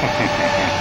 Ha, ha, ha, ha.